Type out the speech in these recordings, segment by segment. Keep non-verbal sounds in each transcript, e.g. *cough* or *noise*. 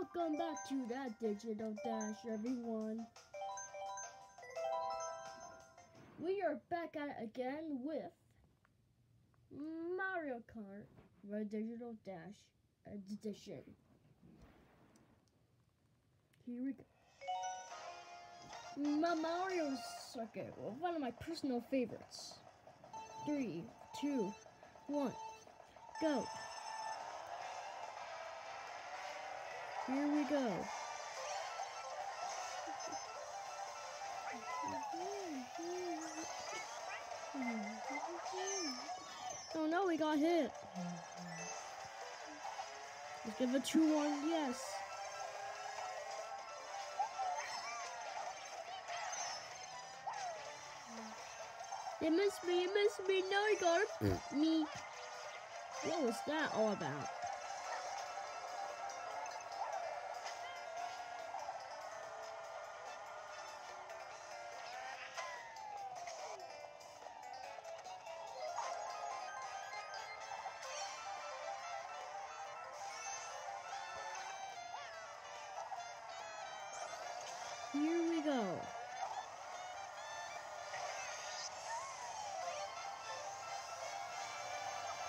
Welcome back to that digital dash, everyone. We are back at it again with Mario Kart Red Digital Dash Edition. Here we go. Ma Mario Circuit, one of my personal favorites. Three, two, one, go. Here we go. Oh no, we got hit. Let's give a 2 1, yes. It missed me, it missed me. No, he got it. me. What was that all about?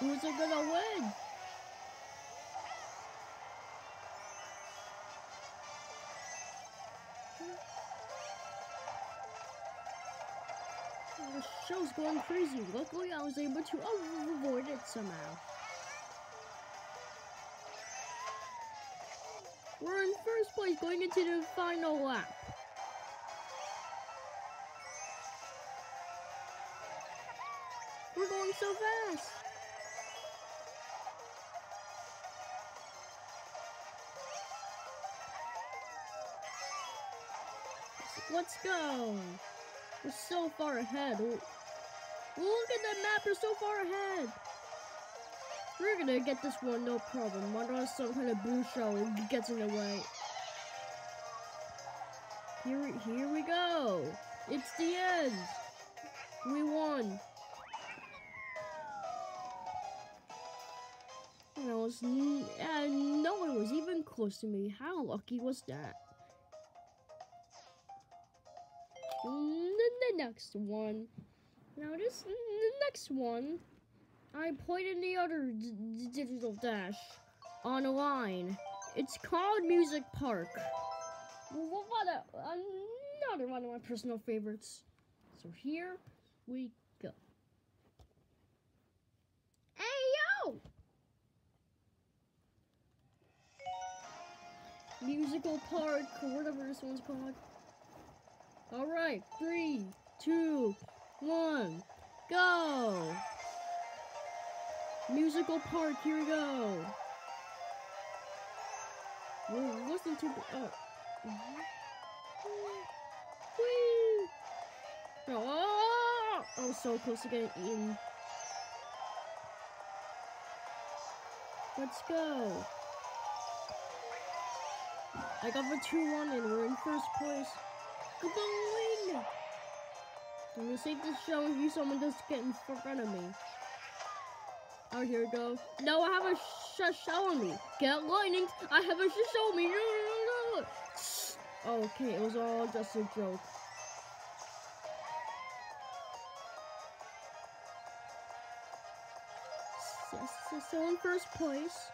Who's it gonna win? The show's going crazy. Luckily, I was able to avoid it somehow. We're in first place going into the final lap. We're going so fast. Let's go. We're so far ahead. Look at that map. We're so far ahead. We're gonna get this one, no problem. I Unless some kind of blue shell gets in the way. Here, here we go. It's the end. We won. And I was, and no one was even close to me. How lucky was that? Next one. Now this, the next one. I played in the other digital dash online. It's called Music Park. What a, another one of my personal favorites. So here we go. Hey yo! Musical Park, or whatever this one's called. Alright, three, two, one, go! Musical Park, here we go. Whoa, listen to. Oh. Whee! Oh, I was so close to getting eaten. Let's go. I got the 2 1 and we're in first place. Good I'm gonna save this show and hear someone just get in front of me. Oh, here we go. No, I have a sh show me. Get lightning. I have a sh show me. No, no, no. no. Okay, it was all just a joke. Still in first place.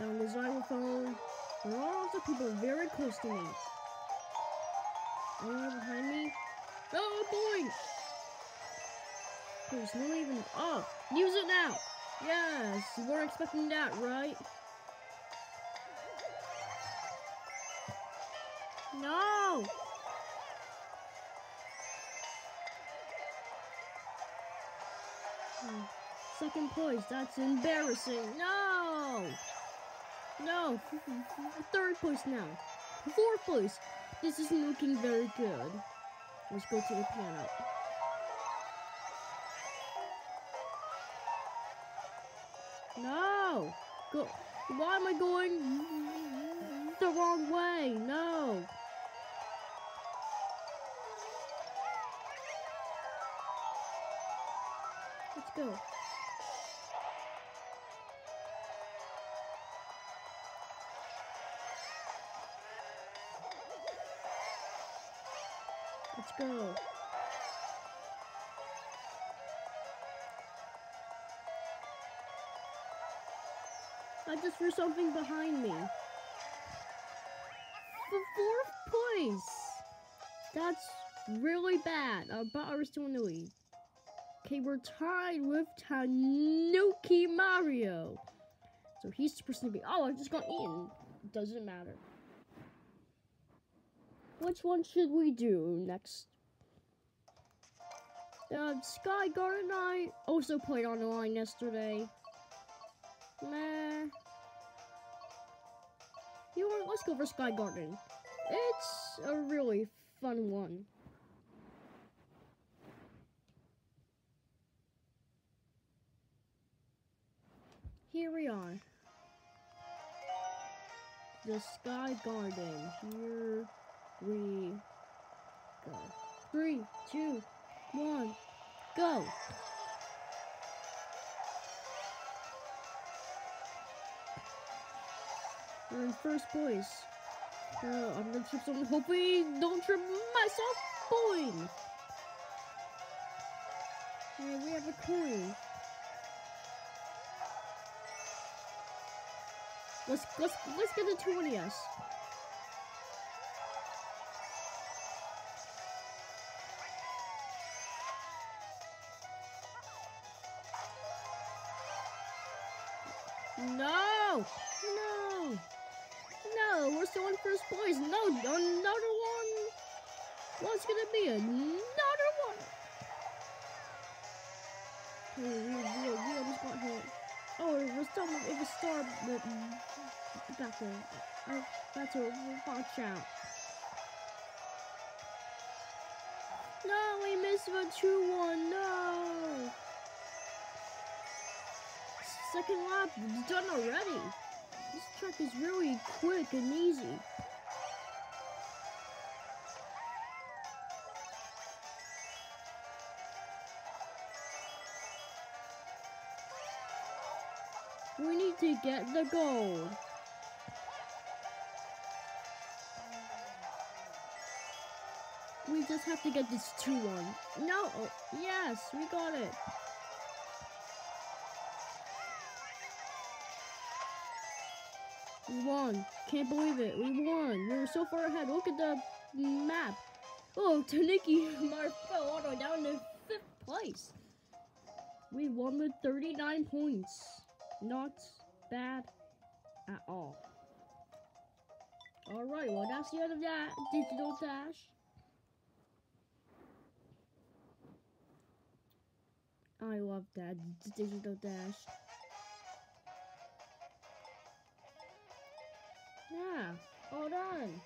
Down the xylophone. There are also people very close to me. Anyone behind me? Oh boy! There's not even. Oh, use it now! Yes, you weren't expecting that, right? No! Hmm. Second place, that's embarrassing. No! No. Third place now. Fourth place. This isn't looking very good. Let's go to the piano. No. Go. Why am I going the wrong way? No. Let's go. Let's go. I just threw something behind me. For fourth place. That's really bad. But I was still in the lead. Okay, we're tied with Tanooki Mario. So he's supposed to be. Oh, I just got eaten. Doesn't matter. Which one should we do next? Uh, Sky Garden I also played online yesterday. Meh. You what? Let's go for Sky Garden. It's a really fun one. Here we are. The Sky Garden. Here we go. Three, two, one, go. We're in first place. Uh, I'm gonna trip someone. Hopefully, don't trip myself. Boing. And we have a coin. Let's let's let's get the 20s. No! No! No, we're still in first place. No, another one. What's gonna be another one? We, we, we almost got hit. Oh, it was still it was star but mm, back there. Oh, that's a watch out. No, we missed the 2-1. No. Second lap done already. This track is really quick and easy. We need to get the gold. We just have to get this 2-1. No! Oh, yes, we got it. We won. Can't believe it. We won. We were so far ahead. Look at the map. Oh, *laughs* Tanooki Mar fell all the way down to fifth place. We won with 39 points. Not bad at all. Alright, well that's the end of that digital dash. I love that digital dash. Yeah, all done.